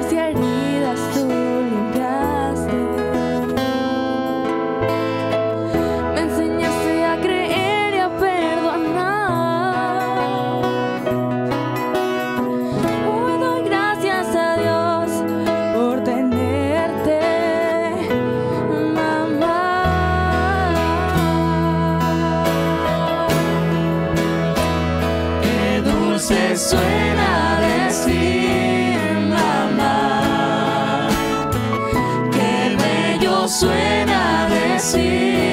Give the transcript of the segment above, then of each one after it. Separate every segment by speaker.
Speaker 1: Y heridas tú limpiaste Me enseñaste a creer y a perdonar Hoy doy gracias a Dios Por tenerte, mamá Qué dulce sueño See.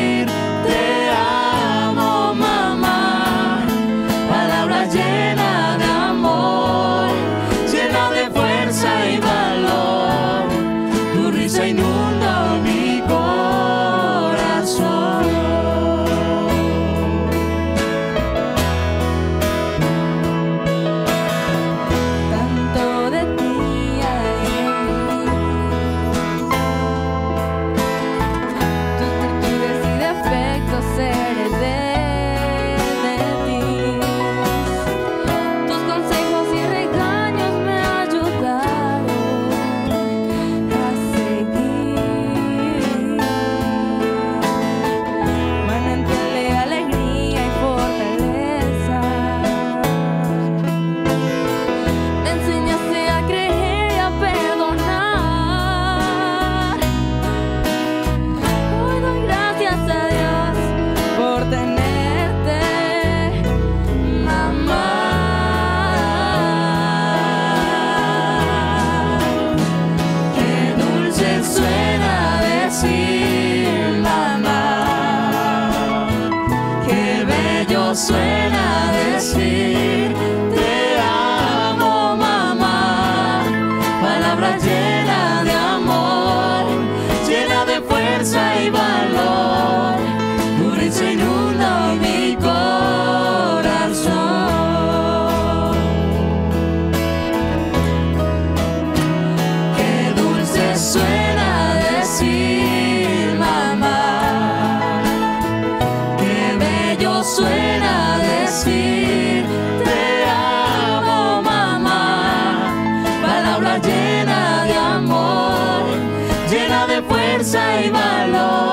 Speaker 1: senza i